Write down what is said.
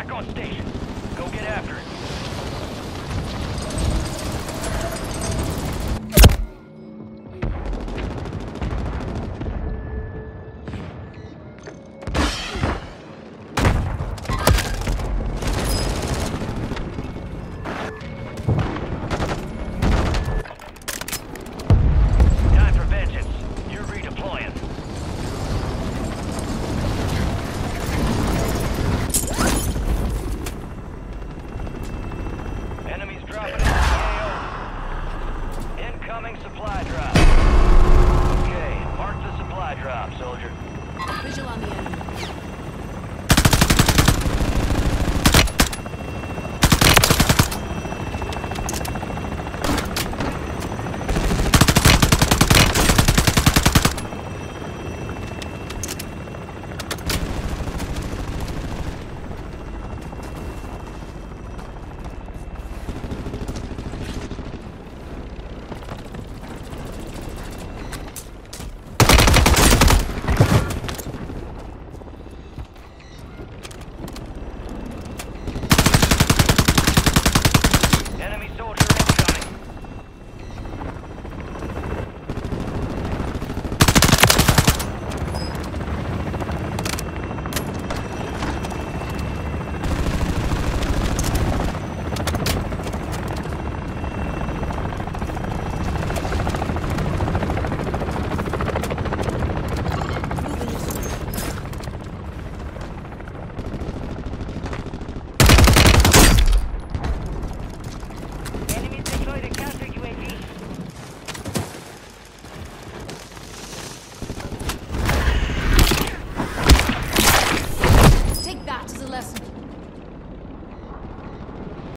back on station. Go get after it. Incoming supply drop.